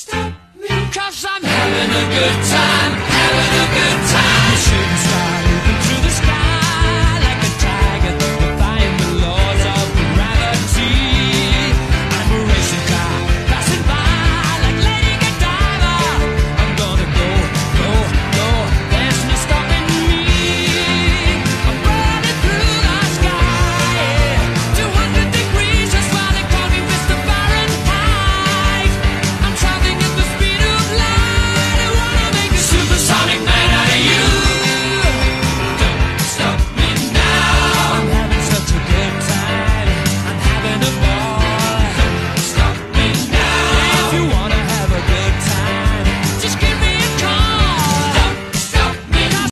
Stop me, cause I'm having a good time,